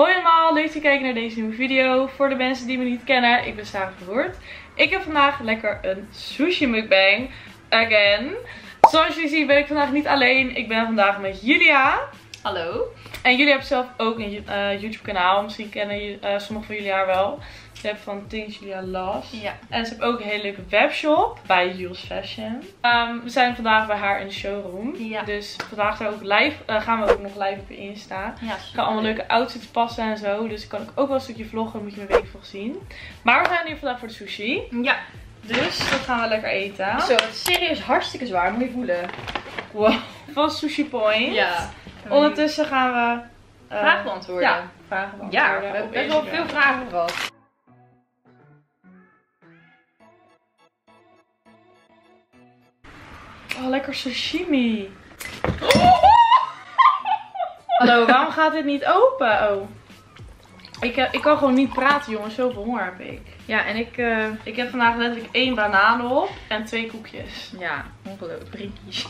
Hoi allemaal, leuk dat je kijkt naar deze nieuwe video. Voor de mensen die me niet kennen, ik ben Sarah Verwoerd. Ik heb vandaag lekker een sushi mukbang. Again. Zoals jullie zien ben ik vandaag niet alleen. Ik ben vandaag met Julia. Hallo. En jullie hebben zelf ook een uh, YouTube kanaal. Misschien kennen uh, sommigen van jullie haar wel. Ze hebben van Things Julia Lost. Ja. En ze heeft ook een hele leuke webshop bij Jules Fashion. Um, we zijn vandaag bij haar in de showroom. Ja. Dus vandaag we ook live, uh, gaan we ook nog live op Insta. Ja, Ik kan allemaal leuke outfits passen en zo. Dus ik kan ook wel een stukje vloggen. moet je mijn weekvlog zien. Maar we zijn hier vandaag voor de sushi. Ja. Dus dat gaan we lekker eten. Zo, het is serieus hartstikke zwaar. Moet je voelen. Wow. Van Sushi Point. Ja. Ondertussen gaan we... Uh, vragen beantwoorden. Ja, vragen beantwoorden. Ja, we hebben best wel veel vragen gehad. Oh, lekker sashimi. Hallo, waarom gaat dit niet open? Oh. Ik, heb, ik kan gewoon niet praten, jongens. Zoveel honger heb ik. Ja, en ik... Uh... Ik heb vandaag letterlijk één banaan op en twee koekjes. Ja, ongelooflijk. Brinkies.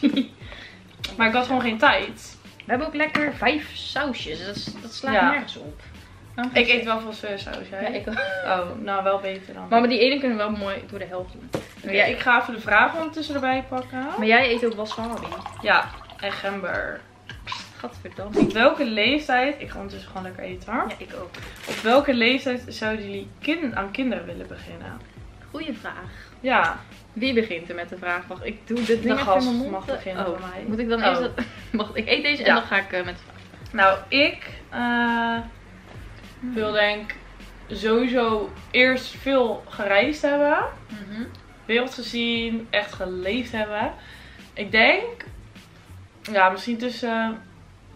maar ik had gewoon geen tijd. We hebben ook lekker vijf sausjes. Dat, dat slaat Ja. nergens op. Ik eet wel veel sojasaus, hè? Ja, ik ook. Oh, nou wel beter dan. Maar met die ene kunnen we wel mooi door de helft doen. Oké, ik ga even de vragen ondertussen erbij pakken. Maar jij eet ook wasabi. Ja, en gember. Gadverdamme. Op welke leeftijd, ik ga ondertussen gewoon lekker eten hoor. Ja, ik ook. Op welke leeftijd zouden jullie kind, aan kinderen willen beginnen? Goeie vraag. Ja, Wie begint er met de vraag? Wacht, ik doe dit ding gast mijn mond. mag beginnen oh. bij mij. Moet ik dan Oh. eerst... dat- Wacht, ik eet deze en Ja. dan ga ik eh, met de vraag. Nou, ik eh, wil denk sowieso eerst veel gereisd hebben. Mhm. Wereld gezien, echt geleefd hebben. Ik denk, ja, misschien tussen,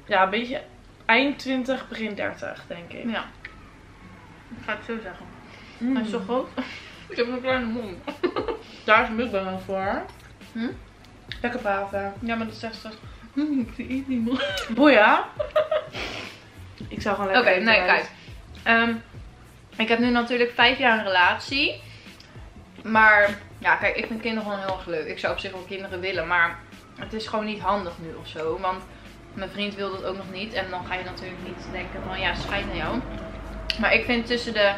ja, een beetje eind 20, begin 30, denk ik. Ja. Ik ga het zo zeggen. Mm. Hij is zo groot. ik heb een kleine mond. Daar is mukbang wel voor. Hm? Lekker praten. Ja, maar dat zegt straks. Hm, ik eet niet meer. Boeien. ik zou gewoon Oké, lekker eten nee, uit. kijk. Ehm, ik heb nu natuurlijk vijf jaar een relatie. Maar ja, kijk, ik vind kinderen gewoon heel erg leuk. Ik zou op zich wel kinderen willen, maar het is gewoon niet handig nu of zo. Want mijn vriend wil dat ook nog niet. En dan ga je natuurlijk niet denken van ja, schijt naar jou. Maar ik vind tussen de,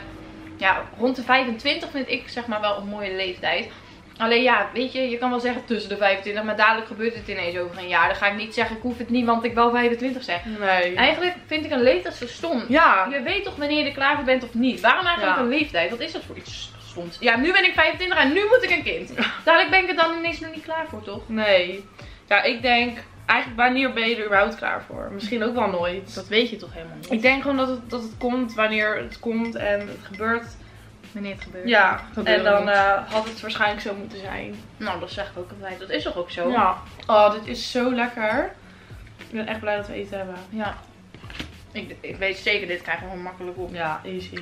ja, rond de 25 vind ik zeg maar wel een mooie leeftijd. Alleen ja, weet je, je kan wel zeggen tussen de 25, maar dadelijk gebeurt het ineens over een jaar. Dan ga ik niet zeggen, ik hoef het niet, want ik wil 25 zeg. Nee. Eigenlijk vind ik een leeftijd zo stom. Ja. Je weet toch wanneer je er klaar voor bent of niet? Waarom eigenlijk Ja. een leeftijd? Wat is dat voor iets stoms? Ja, nu ben ik 25 en nu moet ik een kind. Dadelijk ben ik er dan ineens nog niet klaar voor, toch? Nee. Ja, ik denk, eigenlijk wanneer ben je er überhaupt klaar voor? Misschien ook wel nooit. Dat weet je toch helemaal niet? Ik denk gewoon dat het, dat het komt wanneer het komt en het gebeurt. Wanneer het gebeurt. Ja, Gebeuren en dan eh, had het waarschijnlijk zo moeten zijn. Nou, dat zeg ik ook altijd. Dat is toch ook zo? Ja. Oh, dit is zo lekker. Ik ben echt blij dat we eten hebben. Ja. Ik, ik weet zeker, dit krijgen we gewoon makkelijk op. Ja, easy.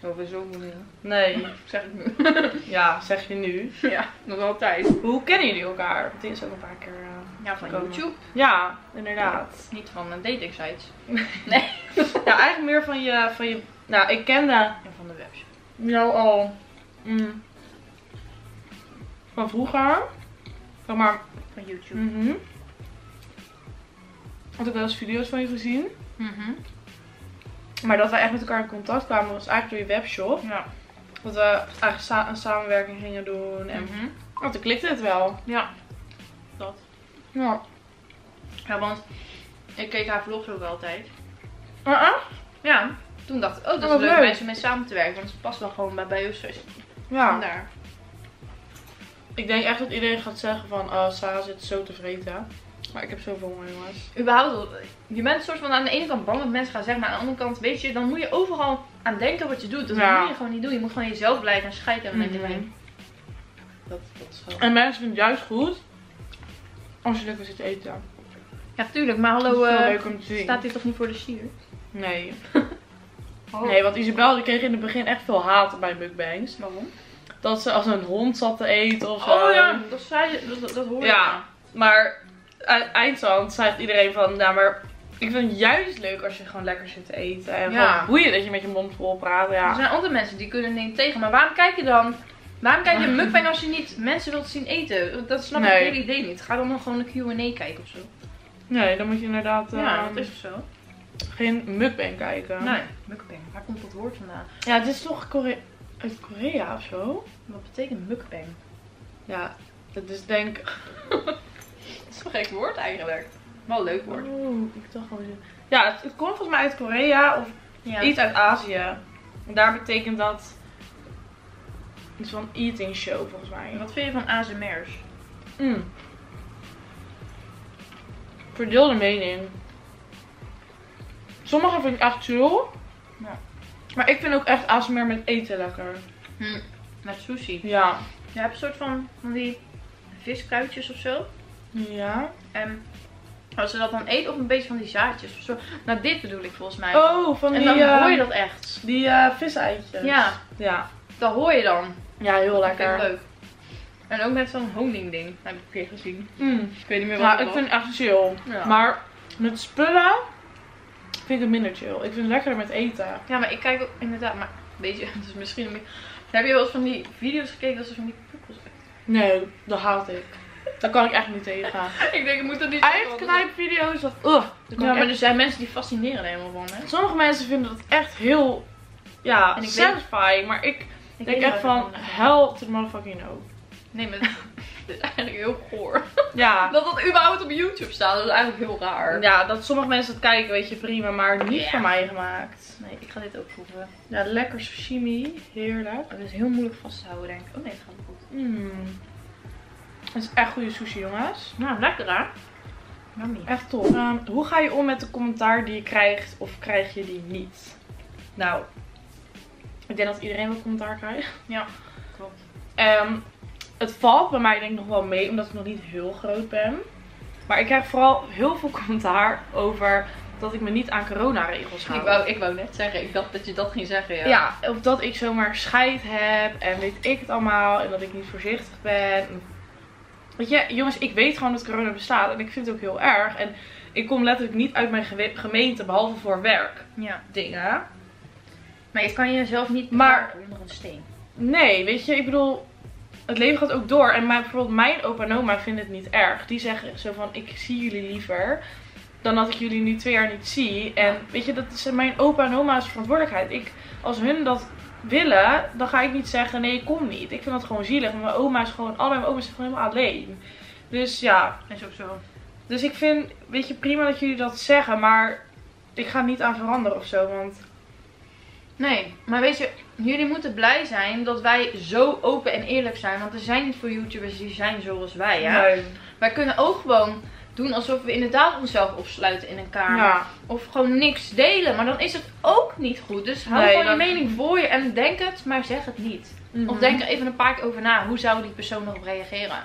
Sowieso niet. Nee. Zeg ik nu. Ja, zeg je nu. ja, nog altijd. Hoe kennen jullie elkaar? Dit is ook een paar keer eh, Ja, van gekomen. YouTube. Ja, inderdaad. Niet van een dating sites. Ja, eigenlijk meer van je, van je... Nou, ik kende En van de webshop. Jou al mm, van vroeger. Zeg maar, Van YouTube. mhm. Had ik wel eens video's van je gezien. Mhm. Maar dat wij echt met elkaar in contact kwamen was eigenlijk door je webshop. Ja. Dat we eigenlijk sa- een samenwerking gingen doen. En Mhm. oh, toen klikte het wel. Ja. Dat. Ja. Ja, want ik keek haar vlogs ook altijd. Uh-uh. Ja. Toen dacht ik, oh, dat Oh, is leuk leuk. om mensen mee samen te werken. Want ze past wel gewoon bij, bij ons. Ja. Vandaar. Ik denk echt dat iedereen gaat zeggen van, oh, Sarah zit zo tevreden. Maar ik heb zoveel honger, jongens. Überhaupt, je bent een soort van aan de ene kant bang dat mensen gaan zeggen. Maar aan de andere kant, weet je, dan moet je overal aan denken wat je doet. Dus Ja. dat moet je gewoon niet doen. Je moet gewoon jezelf blijven en scheiden. En dan denk je, Mhm. nee, dat, dat is wel... En mensen vinden het juist goed als je lekker zit te eten. Ja, tuurlijk. Maar hallo, eh, staat dit toch niet voor de sier? Nee. Oh. Nee, want Isabel die kreeg in het begin echt veel haat bij mukbangs. Waarom? Dat ze als een hond zat te eten of zo. Oh ja, dat, zei, je- dat, dat, dat hoor Ja, maar eindstand zei iedereen van, nou maar ik vind het juist leuk als je gewoon lekker zit te eten. En Ja. boeien dat je met je mond vol praat. Er Ja. zijn andere mensen die kunnen er niet tegen. Maar waarom kijk je dan... Waarom kijk je een mukbang als je niet mensen wilt zien eten? Dat snap ik het hele idee niet. Ga dan nog gewoon een Q&A kijken of zo. Nee, dan moet je inderdaad... Ja, ehm, dat is zo? Geen mukbang kijken. Nee, mukbang. Waar komt dat woord vandaan? Ja, dit is toch uit Korea of zo? Wat betekent mukbang? Ja, dat is denk. Dat is een gek woord eigenlijk. Wel een leuk woord. Oh, ik dacht gewoon... Ja, het, het komt volgens mij uit Korea of Ja. iets uit Azië. En daar betekent dat iets van eating show volgens mij. Wat vind je van ASMR's? Mm. Verdeelde mening. Sommige vind ik echt chill. Ja. Maar ik vind ook echt ASMR met eten lekker. Hm. Met sushi. Ja. Je hebt een soort van, van die viskruidjes of zo. Ja. En als ze dat dan eet, of een beetje van die zaadjes of zo. Nou, dit bedoel ik volgens mij. Oh, van en die, dan eh, hoor je dat echt. die eh viseitjes. Ja, Ja. dat hoor je dan. Ja, heel Dat vind ik lekker. leuk. En ook met zo'n honingding. Heb ik een keer gezien. Mm. Ik weet niet meer wat Ja, het ik vind het echt chill. Ja. Maar met spullen vind ik het minder chill. Ik vind het lekkerder met eten. Ja, maar ik kijk ook inderdaad, maar weet je, het is misschien een beetje... Heb je wel eens van die video's gekeken dat ze van die pukkels Nee, dat haat ik. Daar kan ik echt niet tegen. Ik denk, ik moet dat niet Eitknijpvideo's, dat... Ugh, Ja, maar echt- er zijn mensen die fascineren er helemaal van, hè? Sommige mensen vinden dat echt heel... Ja, En ik weet- satisfying. Maar ik Ik denk echt van... Hell to the motherfucking no. Nee, maar dit is eigenlijk heel goor. Ja. Dat dat überhaupt op YouTube staat, dat is eigenlijk heel raar. Ja, dat sommige mensen het kijken, weet je, prima. Maar niet voor mij gemaakt. Nee, ik ga dit ook proeven. Ja, lekker sashimi. Heerlijk. Het is heel moeilijk vast te houden, denk ik. Oh nee, het gaat goed. Mm. Het is echt goede sushi, jongens. Nou, lekker hè? Yummy. Echt top. Ehm, hoe ga je om met de commentaar die je krijgt of krijg je die niet? Nou, ik denk dat iedereen wel commentaar krijgt. Ja, klopt. Ehm, het valt bij mij denk ik nog wel mee, omdat ik nog niet heel groot ben. Maar ik krijg vooral heel veel commentaar over dat ik me niet aan coronaregels hou. Ik wou, ik wou net zeggen, ik dacht dat je dat ging zeggen, ja. ja. of dat ik zomaar scheid heb en weet ik het allemaal. En dat ik niet voorzichtig ben. Weet je, jongens, ik weet gewoon dat corona bestaat. En ik vind het ook heel erg. En ik kom letterlijk niet uit mijn gemeente, behalve voor werk ja. dingen. Maar je kan jezelf niet Maar- onder een steen. Nee, weet je, ik bedoel, het leven gaat ook door. En mijn, bijvoorbeeld mijn opa en oma vinden het niet erg. Die zeggen zo van, ik zie jullie liever dan dat ik jullie nu twee jaar niet zie. En weet je, dat is mijn opa en oma's verantwoordelijkheid. Ik, als hun dat willen, dan ga ik niet zeggen, nee, ik kom niet. Ik vind dat gewoon zielig. Mijn oma is gewoon, allebei mijn oma's zijn gewoon helemaal alleen. Dus ja, Is ook zo. dus ik vind, weet je, prima dat jullie dat zeggen, maar ik ga niet aan veranderen of zo. Want Nee, maar weet je, jullie moeten blij zijn dat wij zo open en eerlijk zijn. Want er zijn niet veel YouTubers die zijn zoals wij, hè? nee. Wij kunnen ook gewoon doen alsof we inderdaad onszelf opsluiten in een kamer. Ja. Of gewoon niks delen. Maar dan is het ook niet goed. Dus hou Nee, gewoon je mening voor je en denk het, maar zeg het niet. Mhm. Of denk er even een paar keer over na. Hoe zou die persoon erop reageren?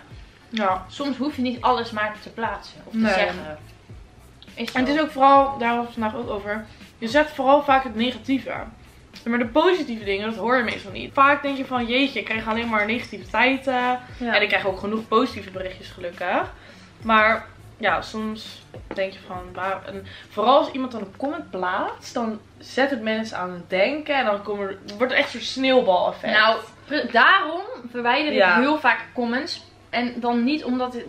Ja. Soms hoef je niet alles maar te plaatsen of te Nee. zeggen. Is En het is ook vooral, daar hadden we het vandaag ook over. Je zegt vooral vaak het negatieve. Maar de positieve dingen, dat hoor je meestal niet. Vaak denk je van, jeetje, ik krijg alleen maar negativiteit. eh. Ja. En ik krijg ook genoeg positieve berichtjes, gelukkig. Maar ja, soms denk je van, waar... En vooral als iemand dan een comment plaatst, dan zet het mensen aan het denken. En dan komen, er- wordt het echt zo'n sneeuwbaleffect. Nou, pre- daarom verwijder ik Ja. heel vaak comments. En dan niet omdat het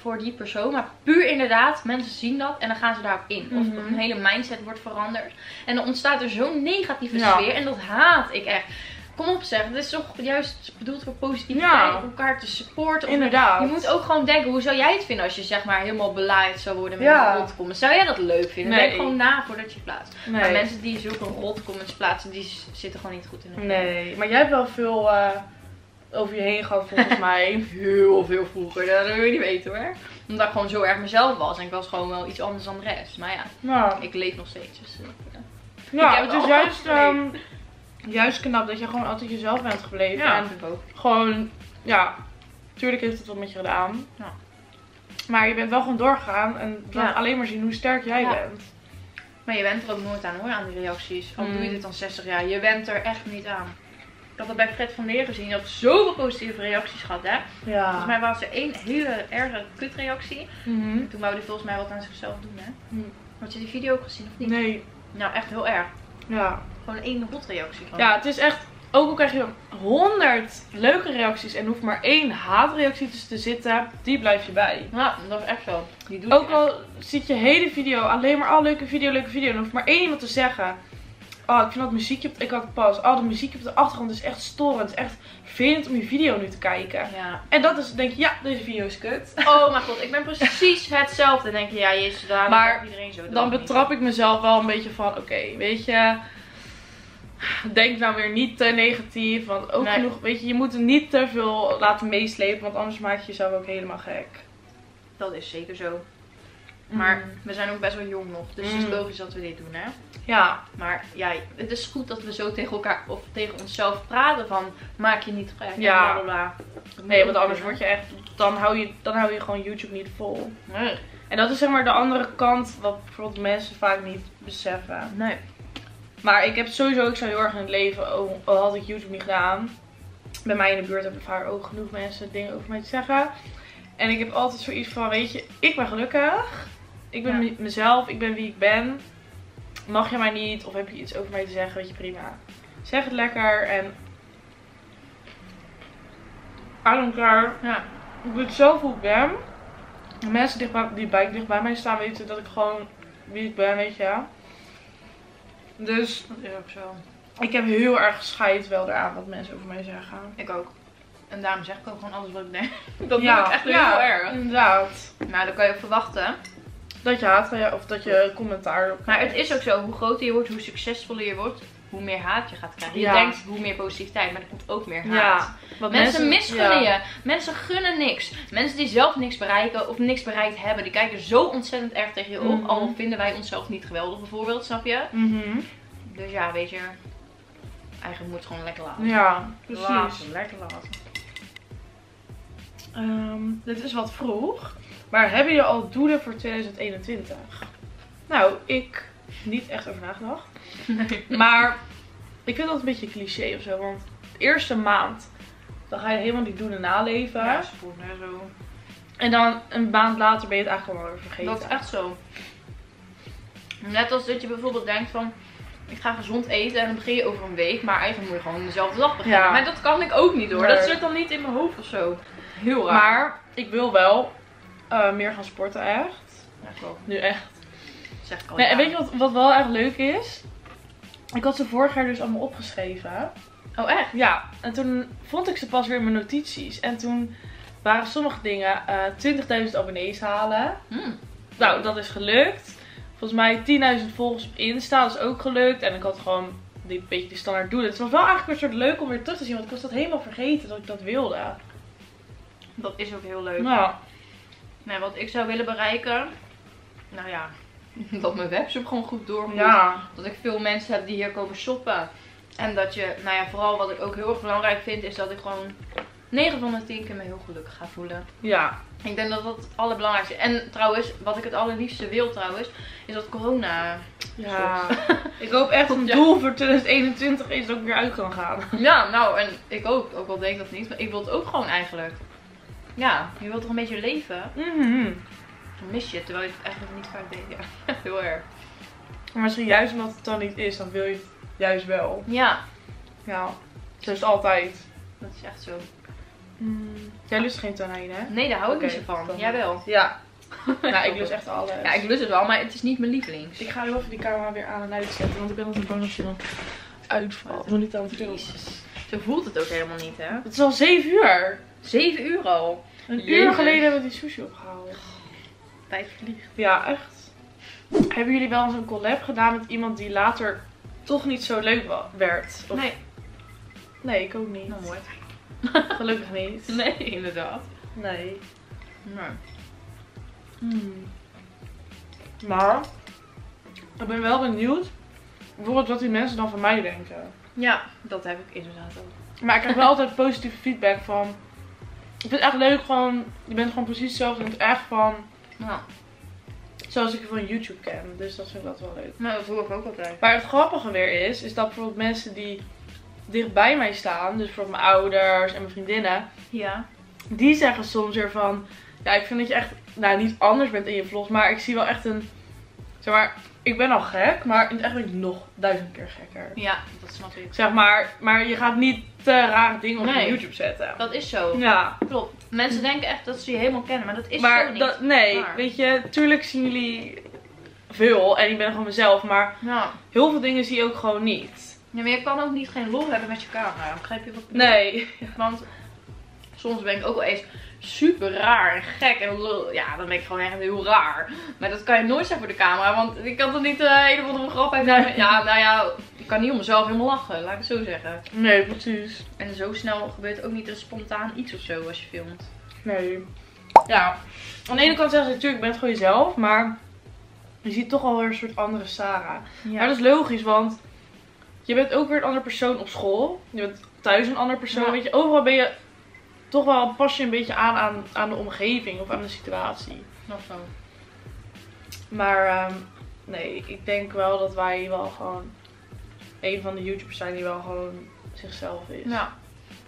voor die persoon, maar puur inderdaad, mensen zien dat en dan gaan ze daarop in. Of Mhm. een hele mindset wordt veranderd. En dan ontstaat er zo'n negatieve Ja. sfeer en dat haat ik echt. Kom op zeg, het is toch juist bedoeld voor positiviteit, Ja. om elkaar te supporten. Inderdaad. Je moet ook gewoon denken, hoe zou jij het vinden als je zeg maar helemaal belaaid zou worden met Ja. een rotcomment? Zou jij dat leuk vinden? Nee. Denk gewoon na voordat je plaatst. Nee. Maar mensen die zulke rotcomments plaatsen, die zitten gewoon niet goed in hun Nee, maar jij hebt wel veel eh, over je heen gehad volgens mij. Heel veel vroeger, dat wil je niet weten hoor. Omdat ik gewoon zo erg mezelf was en ik was gewoon wel iets anders dan de rest. Maar ja, ik leef nog steeds. Dus, eh, ja, ik heb het het is juist, ehm, juist knap dat je gewoon altijd jezelf bent gebleven. ja, En ook. gewoon, ja, tuurlijk heeft het wat met je gedaan. Ja. Maar je bent wel gewoon doorgegaan en laat alleen maar zien hoe sterk jij bent. Maar je went er ook nooit aan hoor, aan die reacties. Al Mm. doe je dit dan 60 jaar, je went er echt niet aan. Ik had dat bij Fred van Leer gezien. Had zoveel positieve reacties gehad hè. Ja. Volgens mij was er één hele erge kutreactie. En toen wou hij volgens mij wat aan zichzelf doen hè. Mm. Had je die video ook gezien of niet? Nee, Nou echt heel erg. ja. Gewoon één rotreactie. Ja, het is echt, ook al krijg je 100 leuke reacties en hoeft maar één haatreactie tussen te zitten, die blijf je bij. Ja, dat is echt zo. Die doet Ook al ziet je hele video alleen maar, oh leuke video, leuke video. En hoeft maar één iemand te zeggen. Oh, ik vind dat muziekje, op- ik had het pas. Oh, de muziekje op de achtergrond is echt storend. Het is echt vervelend om je video nu te kijken. Ja. En dat is, denk je, ja, deze video is kut. Oh mijn god, ik ben precies hetzelfde. Denk je, ja, jezus, daar Maar iedereen zo. Dan betrap ik mezelf wel een beetje van, oké, weet je. Denk nou weer niet te negatief. Want ook Nee. genoeg, weet je, je moet er niet te veel laten meeslepen. Want anders maak je jezelf ook helemaal gek. Dat is zeker zo. Maar Mm. we zijn ook best wel jong nog. Dus het is Mm. logisch dat we dit doen, hè. Ja, Maar ja, het is goed dat we zo tegen elkaar of tegen onszelf praten van maak je niet gek. Ja. bla, nee, want anders word je echt, dan hou je, dan hou je gewoon YouTube niet vol. Nee. En dat is zeg maar de andere kant wat bijvoorbeeld mensen vaak niet beseffen. Nee. Maar ik heb sowieso, ik zou heel erg in het leven, al al had ik YouTube niet gedaan. Bij mij in de buurt hebben vaak ook genoeg mensen dingen over mij te zeggen. En ik heb altijd zoiets van, weet je, ik ben gelukkig. Ik ben Ja. mezelf, ik ben wie ik ben. Mag je mij niet of heb je iets over mij te zeggen, weet je, prima. Zeg het lekker en... Care. Ja. Ik weet zelf hoe ik ben. De mensen dicht bij, die bij, dicht bij mij staan weten dat ik gewoon wie ik ben, weet je. Dus Dat is ook zo. ik heb heel erg scheid wel eraan wat mensen over mij zeggen. Ik ook. En daarom zeg ik ook gewoon alles wat ik denk. Dat ja, doe ik echt ja, heel erg. inderdaad. Nou, dat kan je verwachten. Dat je haat ja, of dat je commentaar op Maar het is ook zo, hoe groter je wordt, hoe succesvoller je wordt, hoe meer haat je gaat krijgen. Je Ja. denkt hoe meer positiviteit, maar er komt ook meer haat. Ja, want Mensen, misgunnen ja. je. Mensen gunnen niks. Mensen die zelf niks bereiken of niks bereikt hebben, die kijken zo ontzettend erg tegen je op. Mhm. Al vinden wij onszelf niet geweldig bijvoorbeeld, snap je? Mhm. Dus ja, weet je. Eigenlijk moet het gewoon lekker laten. Ja, precies. Laten, lekker laten. Ehm, dit is wat vroeg. Maar hebben jullie al doelen voor 2021? Nou, ik niet echt over nagedacht. Maar ik vind dat een beetje cliché of zo. Want de eerste maand, dan ga je helemaal die doelen naleven. Ja, voelt net zo. En dan een maand later ben je het eigenlijk allemaal weer vergeten. Dat is echt zo. Net als dat je bijvoorbeeld denkt van, ik ga gezond eten en dan begin je over een week, maar eigenlijk moet je gewoon dezelfde dag beginnen. Ja. Maar dat kan ik ook niet hoor. Nee. Dat zit dan niet in mijn hoofd of zo. Heel raar. Maar ik wil wel eh, meer gaan sporten, echt. Ja, ook. Nu echt. Zeg ik al. Nee, en weet je wat, wat wel echt leuk is? Ik had ze vorig jaar dus allemaal opgeschreven. Oh echt? Ja, en toen vond ik ze pas weer in mijn notities. En toen waren sommige dingen eh 20.000 abonnees halen. Hmm. Nou, dat is gelukt. Volgens mij 10.000 volgers op Insta, dat is ook gelukt. En ik had gewoon die beetje die standaard doelen. Het was wel eigenlijk een soort leuk om weer terug te zien, want ik was dat helemaal vergeten dat ik dat wilde. Dat is ook heel leuk. Nou, Nee, wat ik zou willen bereiken, nou ja, dat mijn webshop gewoon goed door moet. ja. Dat ik veel mensen heb die hier komen shoppen. En dat je, nou ja, vooral wat ik ook heel erg belangrijk vind, is dat ik gewoon 9 van de 10 keer me heel gelukkig ga voelen. Ja. Ik denk dat dat het allerbelangrijkste is. En trouwens, wat ik het allerliefste wil trouwens, is dat corona... Ja. ik hoop echt een Ja. doel voor 2021 is dat ik weer uit kan gaan. Ja, nou, en ik ook. Ook al denk ik dat niet, maar ik wil het ook gewoon eigenlijk. Ja, je wilt toch een beetje leven? Mhm. Dan mis je het, terwijl je het eigenlijk niet vaak deed. Ja, heel erg. Maar misschien juist omdat het dan niet is, dan wil je het juist wel. Ja, Ja. Zo is het altijd. dat is echt zo. Mm. Jij lust geen tonijn, hè? Nee, daar hou ik niet zo van. Jij wel. Ja. nou, ik lust echt alles. Ja, ik lust het wel, maar het is niet mijn lievelings. Ik ga heel even die camera weer aan en uitzetten, want ik ben altijd bang dat je dan uitvalt. Nog niet aan het filmen. Jezus. Zo voelt het ook helemaal niet, hè? Het is al 7 uur. 7 uur al. Een Jezus. uur geleden hebben we die sushi opgehaald. Tijd vliegt. Ja, echt. Hebben jullie wel eens een collab gedaan met iemand die later toch niet zo leuk werd? Of- Nee, Nee, ik ook niet. nou mooi. Gelukkig niet. Nee, inderdaad. Nee. Nee. Hmm. Maar, ik ben wel benieuwd bijvoorbeeld wat die mensen dan van mij denken. Ja, dat heb ik inderdaad ook. Maar ik krijg wel altijd positieve feedback van. Ik vind het echt leuk gewoon. Je bent gewoon precies hetzelfde. Je bent echt van. Nou, Zoals ik je van YouTube ken. Dus dat vind ik wel leuk. nou, dat voel ik ook altijd. Maar het grappige weer is. Is dat bijvoorbeeld mensen die dicht bij mij staan. Dus bijvoorbeeld mijn ouders en mijn vriendinnen. Ja. Die zeggen soms weer van. Ja, ik vind dat je echt. Nou, niet anders bent in je vlogs. Maar ik zie wel echt een. Zeg maar. Ik ben al gek, maar in het echt ben ik nog duizend keer gekker. Ja, dat snap ik. Zeg maar, maar je gaat niet te rare dingen op Nee. YouTube zetten. Dat is zo. Ja, Klopt. Mensen denken echt dat ze je helemaal kennen, maar dat is zo maar niet. dat, nee, weet je, tuurlijk zien jullie veel en ik ben gewoon mezelf, maar Ja. heel veel dingen zie je ook gewoon niet. ja, maar je kan ook niet geen lol hebben met je camera. Begrijp je wat ik bedoel? Nee. Want soms ben ik ook wel eens super raar en gek. En ja, dan ben ik gewoon echt heel raar. Maar dat kan je nooit zeggen voor de camera. Want ik kan toch niet uh, een of andere grap. Ja, nou ja, ik kan niet om mezelf helemaal lachen. Laat ik het zo zeggen. Nee, precies. En zo snel gebeurt ook niet een spontaan iets of zo als je filmt. Nee. Ja, aan de ene kant zeggen ze natuurlijk, je bent gewoon jezelf, maar je ziet toch alweer een soort andere Sarah. Maar dat is logisch, want je bent ook weer een andere persoon op school. Je bent thuis een andere persoon. Ja. Weet je, overal ben je toch wel, pas je een beetje aan, aan aan de omgeving of aan de situatie. Nog zo. Maar ehm, nee, ik denk wel dat wij wel gewoon een van de YouTubers zijn die wel gewoon zichzelf is. Ja.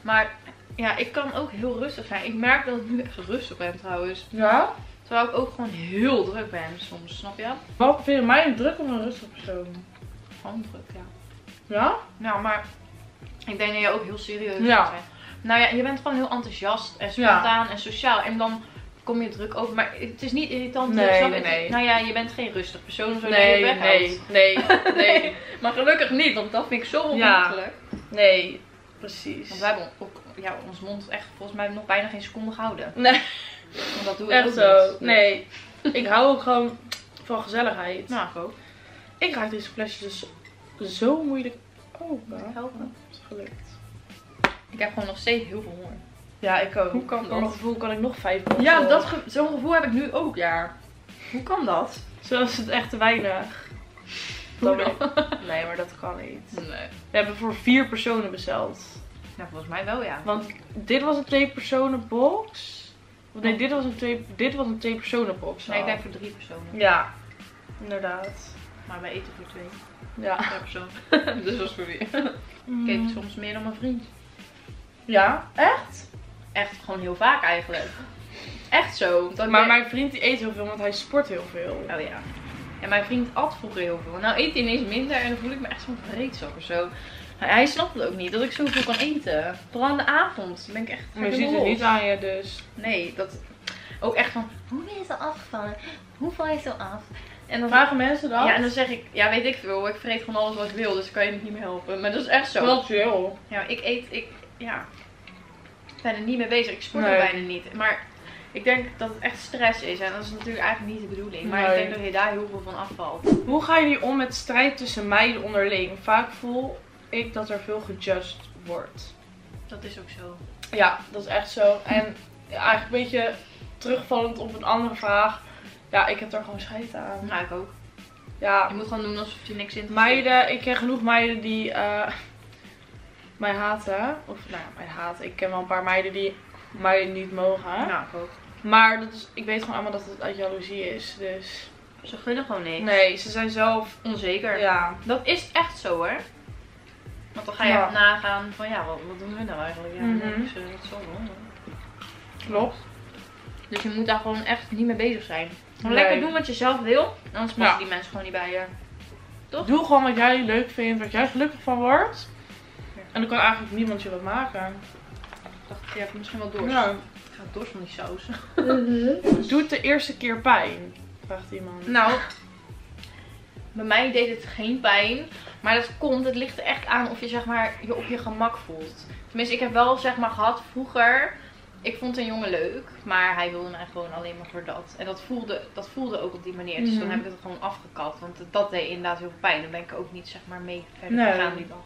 Maar ja, ik kan ook heel rustig zijn. Ik merk dat ik nu echt rustig ben trouwens. Ja? Terwijl ik ook gewoon heel druk ben soms, snap je? Wat vind je mij een druk of een rustig persoon? Gewoon druk, ja. Ja? Nou, maar ik denk dat je ook heel serieus Ja. moet zijn. Nou ja, je bent gewoon heel enthousiast en spontaan en sociaal. En dan kom je druk over. Maar het is niet irritant. Nee, nee, nee. Nou ja, je bent geen rustig persoon of zo. Nee, je nee, nee, nee, Maar gelukkig niet, want dat vind ik zo Ja. ongemakkelijk. nee. Precies. Want wij hebben ook ja, ons mond echt volgens mij nog bijna geen seconde gehouden. Nee, Want dat doe ik echt ook zo. niet. Nee. Ik hou ook gewoon van gezelligheid. Nou, ik ook. Ik raak deze flesjes dus zo moeilijk open. Helpen. Het is gelukt. Ik heb gewoon nog steeds heel veel honger. Ja, ik ook. Hoe kan Voor dat? mijn gevoel kan ik nog vijf. Ja, dat ge- zo'n gevoel heb ik nu ook, ja. Hoe kan dat? Zo is het echt te weinig. Hoe Dan dan? ben ik- Nee, maar dat kan niet. Nee. We hebben voor vier personen besteld. Nou, volgens mij wel, ja. Want dit was een twee personen box. Of nee, dit was een twee, dit was een twee personen box. Nee, ik denk voor drie personen. Ja, inderdaad. Maar wij eten voor twee. Ja. Per persoon. dus dat is voor wie. Ik eet soms meer dan mijn vriend. Ja, echt? Echt gewoon heel vaak eigenlijk. Echt zo. Maar mijn vriend die eet heel veel, want hij sport heel veel. Oh ja. En mijn vriend at vroeger heel veel. Nou eet hij ineens minder en dan voel ik me echt zo'n vreedzak of zo. Hij, snapt het ook niet, dat ik zoveel kan eten. Vooral in de avond. Dan ben ik echt Maar je ziet het niet aan je, dus. Nee, dat... Ook echt van, hoe ben je zo afgevallen? Hoe val je zo af? En dan Vragen mensen dat? Ja, en dan zeg ik, ja weet ik veel, ik vreet gewoon alles wat ik wil, dus kan je me niet meer helpen. Maar dat is echt zo. Wel chill. Ja, ik eet, ik, ja, ik ben er niet mee bezig. Ik sport Nee. er bijna niet. Maar ik denk dat het echt stress is en dat is natuurlijk eigenlijk niet de bedoeling. Maar ik denk dat je daar heel veel van afvalt. Hoe ga je nu om met strijd tussen meiden onderling? Vaak voel ik dat er veel gejudged wordt. Dat is ook zo. Ja, dat is echt zo. En ja, eigenlijk een beetje terugvallend op een andere vraag. Ja, ik heb daar gewoon scheid aan. Nou, ik ook. Ja, Je moet gewoon doen alsof je niks in meiden, ik ken genoeg meiden die eh, mij haten. Of nou ja, mij haten. Ik ken wel een paar meiden die mij niet mogen. Nou, ik ook. Maar dat is, ik weet gewoon allemaal dat het uit jaloezie is. Dus Ze gunnen gewoon niks. nee, ze zijn zelf. Onzeker. Ja, Dat is echt zo hoor. Want dan ga je Ja. nagaan van ja, wat, wat doen we nou eigenlijk? Ja, Mhm. niks, eh, dat klopt. Dus je moet daar gewoon echt niet mee bezig zijn. Gewoon Nee. lekker doen wat je zelf wil. Anders passen Ja. die mensen gewoon niet bij je. Toch? Doe gewoon wat jij leuk vindt, wat jij gelukkig van wordt. En dan kan eigenlijk niemand je wat maken. Ik dacht, je hebt misschien wel dorst. Ja. Ik ga dorst van die saus. Doe het de eerste keer pijn? Vraagt iemand. Nou, bij mij deed het geen pijn. Maar dat komt, het ligt er echt aan of je zeg maar je op je gemak voelt. Tenminste, ik heb wel zeg maar gehad vroeger. Ik vond een jongen leuk, maar hij wilde mij gewoon alleen maar voor dat. En dat voelde, dat voelde ook op die manier. Dus Mhm. dan heb ik het gewoon afgekapt. Want dat deed inderdaad heel veel pijn. Dan ben ik ook niet zeg maar mee verder Nee. gegaan die dag.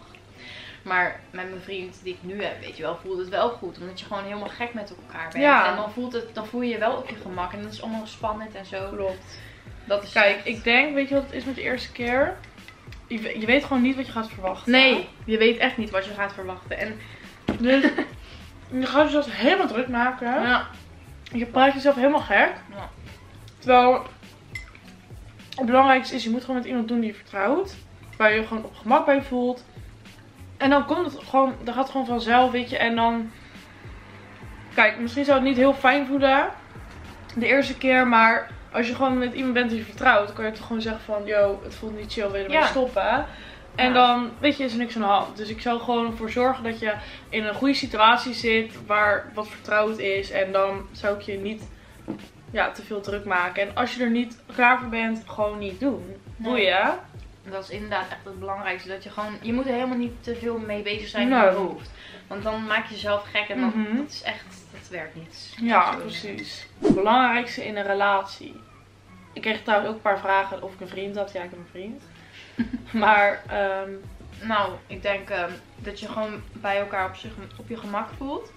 Maar met mijn vriend die ik nu heb, weet je wel, voelt het wel goed. Omdat je gewoon helemaal gek met elkaar bent. Ja. En dan, voelt het, dan voel je je wel op je gemak. En dat is allemaal spannend en zo. Klopt. Dat is Kijk, echt- ik denk, weet je wat het is met de eerste keer? Je, we- je weet gewoon niet wat je gaat verwachten. Nee, je weet echt niet wat je gaat verwachten. En Dus je gaat jezelf helemaal druk maken. ja, Je praat jezelf helemaal gek. Ja. Terwijl het belangrijkste is, je moet gewoon met iemand doen die je vertrouwt. Waar je je gewoon op gemak bij voelt. En dan komt het gewoon, dan gaat gewoon vanzelf, weet je. En dan, kijk, misschien zou het niet heel fijn voelen de eerste keer. Maar als je gewoon met iemand bent die je vertrouwt, dan kan je toch gewoon zeggen van, yo, het voelt niet chill, wil je ermee Ja. stoppen? En Ja. dan, weet je, is er niks aan de hand. Dus ik zou gewoon ervoor zorgen dat je in een goede situatie zit, waar wat vertrouwd is. En dan zou ik je niet ja, te veel druk maken. En als je er niet klaar voor bent, gewoon niet doen. Nee. Dat is inderdaad echt het belangrijkste. Dat je gewoon, je moet er helemaal niet te veel mee bezig zijn in je hoofd. Want dan maak je jezelf gek en dan, Mhm. dat is echt, dat werkt niet. Ja, precies. Het belangrijkste in een relatie. Ik kreeg trouwens ook een paar vragen of ik een vriend had. Ja, ik heb een vriend. maar, ehm, Nou, ik denk ehm, dat je gewoon bij elkaar op, zich, op je gemak voelt.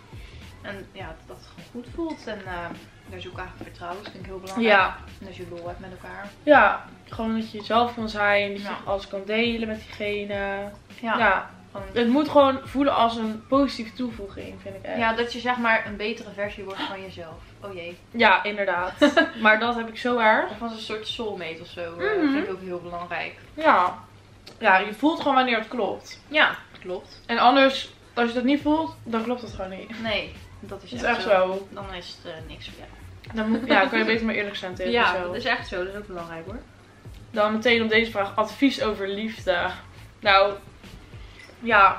En ja, dat het gewoon goed voelt. En ehm daar is ook eigenlijk vertrouwen. Dat vind ik heel belangrijk. ja, En dat je lol hebt met elkaar. ja, gewoon dat je jezelf kan zijn. Dat je Ja. alles kan delen met diegene. Ja, Ja. het moet gewoon voelen als een positieve toevoeging, vind ik echt. ja, dat je zeg maar een betere versie wordt van jezelf. Oh jee. Ja, inderdaad. maar dat heb ik zo erg. Of als een soort soulmate of zo. eh, Mhm. vind ik ook heel belangrijk. Ja. Ja, je voelt gewoon wanneer het klopt. Ja, klopt. En anders, als je dat niet voelt, dan klopt het gewoon niet. Nee, dat is, Dat is echt zo. Dan is het eh, niks voor jou. Dan moet, ja, kan je beter maar eerlijk zijn tegen Ja, jezelf. dat is echt zo. Dat is ook belangrijk hoor. Dan meteen op deze vraag advies over liefde. Nou, ja,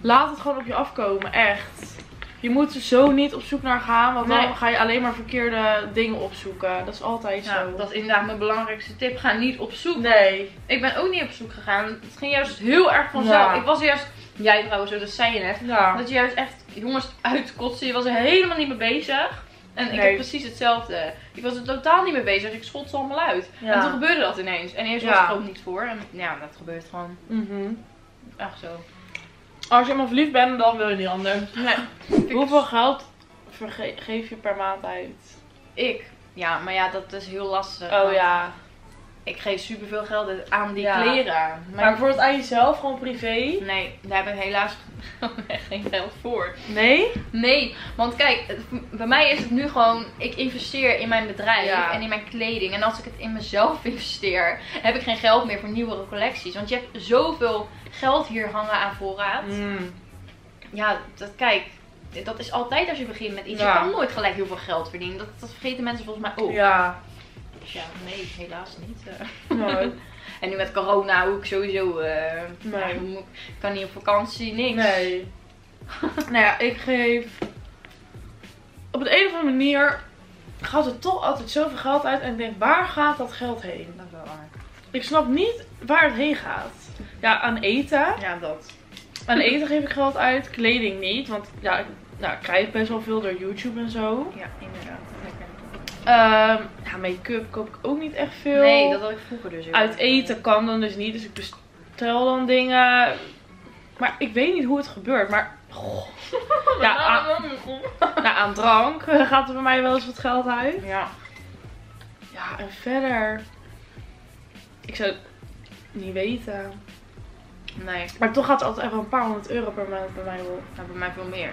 laat het gewoon op je afkomen, echt. Je moet er zo niet op zoek naar gaan, want Nee. dan ga je alleen maar verkeerde dingen opzoeken. Dat is altijd Ja, zo. dat is inderdaad mijn belangrijkste tip. Ga niet op zoek. Nee. Ik ben ook niet op zoek gegaan. Het ging juist heel erg vanzelf. Ja. Ik was juist, jij trouwens, zo, dat zei je net. Ja. Dat je juist echt jongens uitkotsen. Je was er helemaal niet mee bezig. En ik heb precies hetzelfde. Ik was er totaal niet mee bezig. Ik schot ze allemaal uit. Ja. En toen gebeurde dat ineens. En eerst was Ja. ik er ook niet voor. En ja, dat gebeurt gewoon Mhm. echt zo. Als je helemaal verliefd bent, dan wil je niet anders. Nee. Hoeveel geld geef je per maand uit? Ik. Ja, maar ja, dat is heel lastig. Oh ja. Ik geef superveel geld aan die Ja. kleren. Maar Maar bijvoorbeeld aan jezelf, gewoon privé? nee, daar heb ik helaas geen geld voor. Nee? Nee, want kijk, bij mij is het nu gewoon, ik investeer in mijn bedrijf Ja. en in mijn kleding. En als ik het in mezelf investeer, heb ik geen geld meer voor nieuwere collecties. Want je hebt zoveel geld hier hangen aan voorraad. Mm. Ja, dat, kijk, dat is altijd als je begint met iets. Ja. Je kan nooit gelijk heel veel geld verdienen. Dat, dat vergeten mensen volgens mij ook. Ja. Dus ja, nee, helaas niet. eh. Nee. En nu met corona ook sowieso. Nee. ik kan niet op vakantie, niks. Nee. nou ja, ik geef. Op de een of andere manier gaat er toch altijd zoveel geld uit. En ik denk, waar gaat dat geld heen? Dat is wel waar. Ik snap niet waar het heen gaat. Ja, aan eten. Ja, dat. Aan eten geef ik geld uit. Kleding niet. Want ja, ik, nou, ik krijg best wel veel door YouTube en zo. Ja, inderdaad. Lekker. Ehm, ja, make-up koop ik ook niet echt veel. Nee, dat had ik vroeger dus Uit eten kan dan dus niet. Dus ik bestel dan dingen. Maar ik weet niet hoe het gebeurt. Maar goh. ja, aan, nou, aan drank gaat er bij mij wel eens wat geld uit. Ja. Ja, en verder. Ik zou het niet weten. Nee, Maar toch gaat het altijd even een paar honderd euro per maand bij mij op. bij mij veel meer.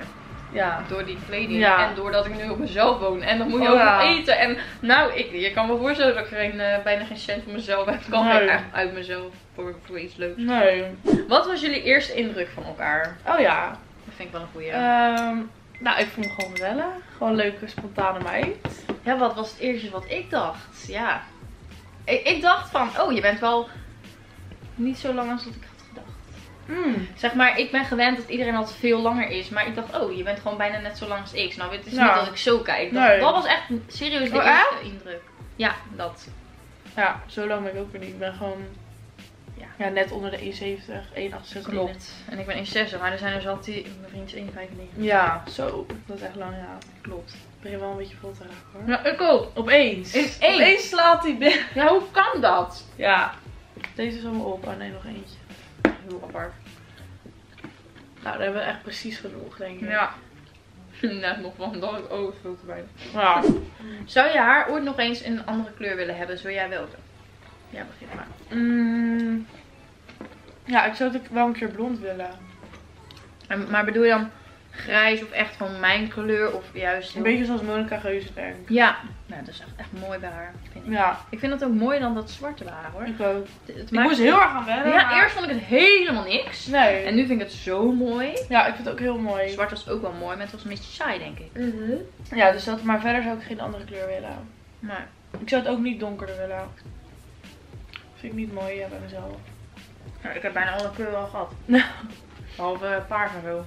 Ja. Door die kleding Ja. en doordat ik nu op mezelf woon. En dan moet je Oh, ook ja. nog eten. En nou, ik, je kan me voorstellen dat ik geen, eh, bijna geen cent voor mezelf heb. Ik kan Nee. echt uit mezelf voor, voor iets leuks. Nee. Wat was jullie eerste indruk van elkaar? Oh ja. Dat vind ik wel een goeie. Ehm, nou, ik vond hem gewoon gezellig. Gewoon leuke, spontane meid. ja, wat was het eerste wat ik dacht? Ja. Ik, ik dacht van, oh, je bent wel niet zo lang als dat ik. Mm. Zeg maar, ik ben gewend dat iedereen altijd veel langer is. Maar ik dacht, oh, je bent gewoon bijna net zo lang als ik. Nou, het is Ja. niet dat ik zo kijk. Dat, Nee. dat was echt serieus de Oh, eerste indruk. Ja, dat. Ja, zo lang ben ik ook weer niet. Ik ben gewoon Ja. ja, net onder de 1,70, 1,68. Klopt. En ik ben 1,60, maar er zijn dus altijd... Mijn vriend is 1,95. Ja, zo. Dat is echt lang, ja. Klopt. Ik begin wel een beetje vol te raken hoor. Ja, ik ook. Opeens. Eens. Opeens slaat hij binnen. Ja, hoe kan dat? Ja. Deze is allemaal op. Oh nee, nog eentje. Heel apart. Nou, daar hebben we echt precies genoeg, denk ik. Ja. Net nog van dat oh, veel te weinig. Ja. Zou je haar ooit nog eens in een andere kleur willen hebben? Zou jij welke? Ja, begin maar. Mm. Ja, ik zou het wel een keer blond willen. En, maar bedoel je dan grijs of echt gewoon mijn kleur? Of juist... Een beetje zoals Monica Geuzenberg. Ja. Nou, dat is echt, echt mooi bij haar. Vind ik. Ja, ik vind dat ook mooier dan dat zwarte bij haar hoor. ik ook. Het, het Ik maakt- moest heel erg aan wennen. Ja, maar- eerst vond ik het helemaal niks. Nee. En nu vind ik het zo mooi. Ja, ik vind het ook heel mooi. Zwart was ook wel mooi, maar het was een beetje saai denk ik. Ja, dus dat, maar verder zou ik geen andere kleur willen. Maar Ik zou het ook niet donkerder willen. Vind ik niet mooi ja, bij mezelf. Ja, ik heb bijna alle kleuren al gehad. Nou. Behalve paars en zo.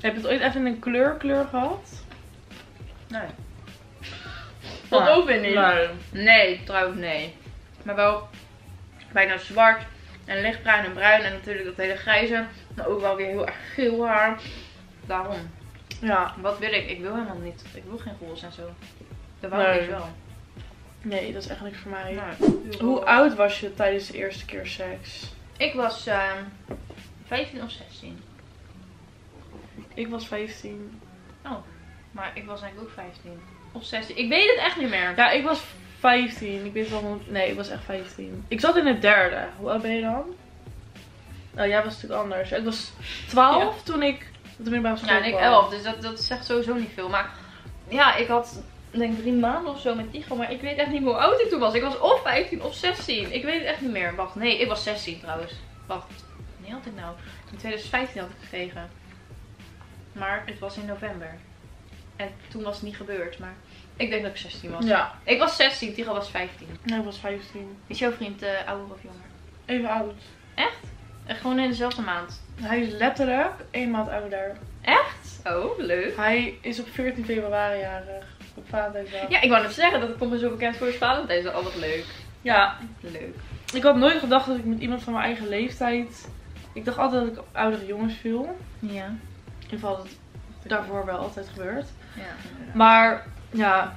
Heb je het ooit even in een kleur kleur gehad? Nee. Dat Nou, ook weer niet. Nee. Nee, trouwens nee. Maar wel bijna zwart en lichtbruin en bruin en natuurlijk dat hele grijze. Maar ook wel weer heel erg geel haar. Daarom. Ja. Wat wil ik? Ik wil helemaal niet. Ik wil geen roze en zo. Dat wou Nee. ik wel. Nee, dat is echt niks voor mij. Hoe oud was je tijdens de eerste keer seks? Ik was ehm 15 of 16. Ik was 15. Maar ik was eigenlijk ook 15. Of 16. Ik weet het echt niet meer. Ja, ik was 15. Ik weet wel. Nee, ik was echt 15. Ik zat in het derde. Hoe oud ben je dan? Oh, jij was natuurlijk anders. Ik was 12 toen ik op de middelbare school Ja, en ik kwam. 11. Dus dat, dat zegt sowieso niet veel. Maar ja, ik had denk ik drie maanden of zo met Tigo. Maar ik weet echt niet hoe oud ik toen was. Ik was of 15 of 16. Ik weet het echt niet meer. Wacht, nee, ik was 16 trouwens. Wacht, wanneer had ik nou? In 2015 had ik gekregen. Maar het was in november. En toen was het niet gebeurd. Maar ik denk dat ik 16 was. Ja, Ik was 16, Tigo was 15. nee, ik was 15. Is jouw vriend eh, ouder of jonger? Even oud. Echt? Echt gewoon in dezelfde maand? Hij is letterlijk één maand ouder. Echt? Oh, leuk. Hij is op 14 februari jarig. Op Valentijnsdag. Ja, ik wou net zeggen dat het komt me zo bekend voor het Valentijn. Is altijd leuk. ja, Leuk. ik had nooit gedacht dat ik met iemand van mijn eigen leeftijd... Ik dacht altijd dat ik op oudere jongens viel. Ja. In ieder geval daarvoor wel altijd gebeurt. Ja. Maar ja,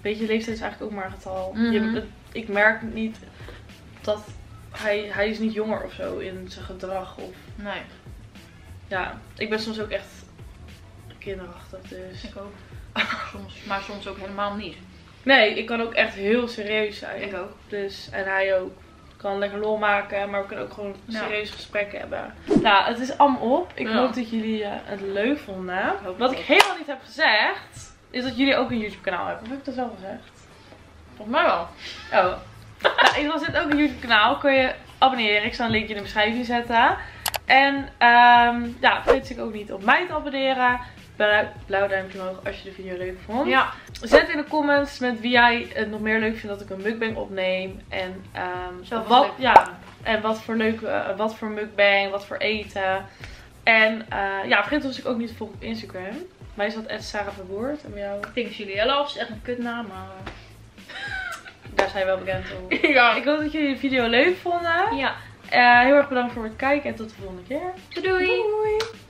weet je, leeftijd is eigenlijk ook maar een getal. Mhm. je, het- ik merk niet dat hij, hij is niet jonger of zo in zijn gedrag. Of, Nee, ja, ik ben soms ook echt kinderachtig. Dus. ik ook. Soms, maar soms ook helemaal niet. Nee, ik kan ook echt heel serieus zijn. Ik ook. Dus, en hij ook. Ik kan lekker lol maken, maar we kunnen ook gewoon Ja. serieuze gesprekken hebben. Nou, het is allemaal op. Ik Ja. hoop dat jullie eh, het leuk vonden. hoop Wat ik helemaal niet heb gezegd, is dat jullie ook een YouTube kanaal hebben. Of heb ik dat wel gezegd? Volgens mij wel. Oh. nou, in zit ook een YouTube kanaal. Kun je abonneren. Ik zal een linkje in de beschrijving zetten. En ehm ja, vergeet zich ook niet op mij te abonneren. Blauw, blauw duimpje omhoog als je de video leuk vond. Ja. Zet in de comments met wie jij het nog meer leuk vindt dat ik een mukbang opneem. En, Zelf wat, leuk. ja, en wat voor leuke, eh, wat voor mukbang, wat voor eten. En eh, ja, vergeet ons ook niet te volgen op Instagram. Mij is dat Sarah Verwoerd. En bij jou, Think jullie elf is echt een kutnaam, maar... daar zijn we wel bekend op. Ja. Ik hoop dat jullie de video leuk vonden. Ja. Eh, heel erg bedankt voor het kijken en tot de volgende keer. Doei. Doei!